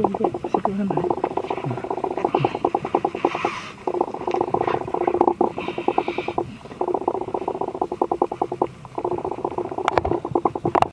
여기 도, 보哥 고, 来.